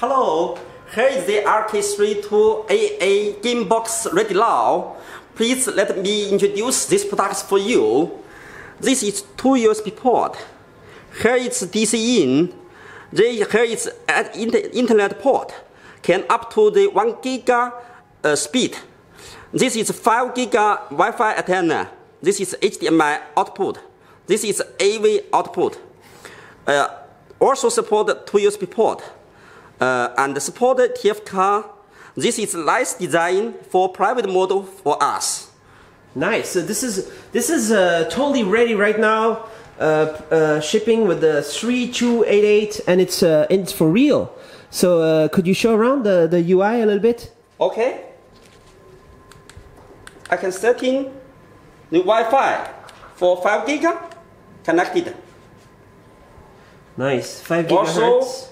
Hello, here is the RK3288 game box ready now. Please let me introduce this product for you. This is two USB port. Here is DC in. Here is internet port. Can up to the 1 giga uh, speed. This is 5 giga Wi-Fi antenna. This is HDMI output. This is AV output. Uh, also support two USB port uh, and supported TF car. This is nice design for private model for us. Nice. So this is this is uh, totally ready right now. Uh, uh, shipping with the 3288 and it's uh, it's for real. So uh, could you show around the, the UI a little bit? Okay. I can set in the Wi-Fi for 5 giga connected. Nice. 5 Also, gigahertz.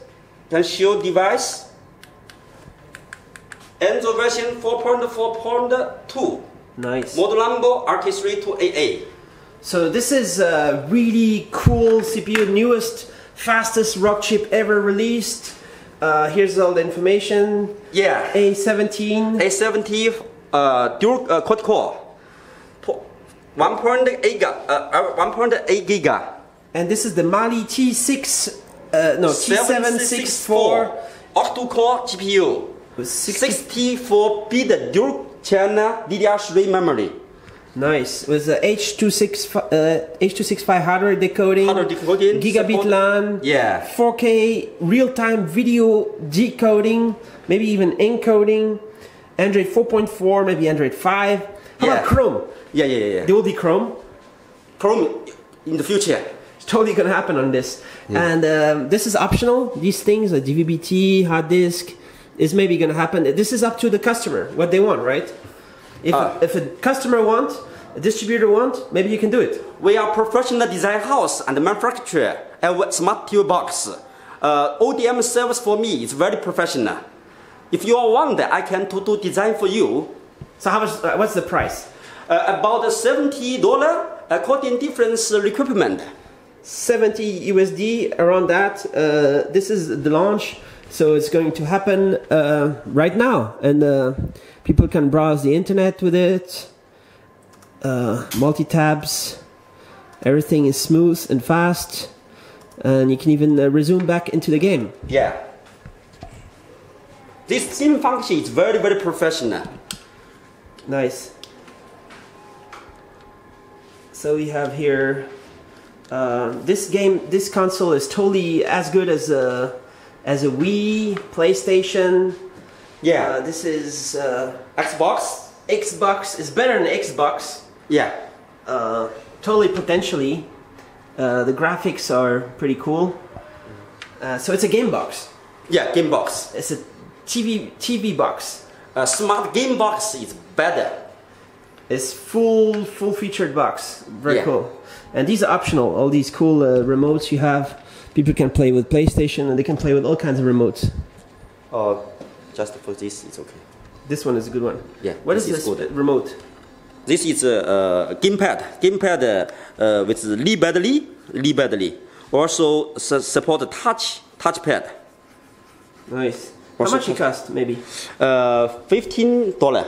Can show device Android version 4.4.2. Nice. Model number RT32AA. So this is a really cool CPU, newest, fastest Rockchip ever released. Uh, here's all the information. Yeah. A17. A70 uh, dual uh, quad core. 1.8 giga, uh, uh, 1.8 giga. And this is the Mali T6, uh, no, T764 octo-core GPU. with 60 64-bit dual channel DDR3 memory. Nice. With the H26 uh, H265 hardware decoding, decoding, gigabit support- LAN, Yeah. 4K real-time video decoding, maybe even encoding, Android 4.4, maybe Android 5. How Yeah. about Chrome? Yeah, yeah, yeah. yeah. There will be Chrome. Chrome in the future. Totally gonna happen on this. And um, this is optional. These things, a DVB-T, hard disk, is maybe gonna happen. This is up to the customer, what they want, right? If, Ah. if a customer want, a distributor want, maybe you can do it. We are professional design house and manufacturer of smart TV box. Uh, ODM service for me is very professional. If you want, I can to do design for you. So how much? Uh, what's the price? Uh, about seventy dollar according different equipment. 70 USD around that. Uh, this is the launch, so it's going to happen uh, right now, and uh, people can browse the internet with it. Uh, multi tabs, everything is smooth and fast, and you can even uh, resume back into the game. Yeah. This team function is very very professional. Nice. So we have here. Uh, this game, this console is totally as good as a as a Wii, PlayStation. Yeah. Uh, this is uh, Xbox. Xbox is better than Xbox. Yeah. Uh, totally potentially. Uh, the graphics are pretty cool. Uh, so it's a game box. Yeah. Game box. It's a TV TV box. A smart game box is better. It's full full featured box. Very Yeah. cool. And these are optional. All these cool uh, remotes you have. People can play with PlayStation and they can play with all kinds of remotes. Oh, just for this, it's okay. This one is a good one. Yeah, What is this is good. remote? This is a uh, gamepad. Gamepad uh, uh, with Lee Badley, Lee Badley. Also su- support touch touchpad. Nice. How much it cost? Maybe. Uh, fifteen dollar.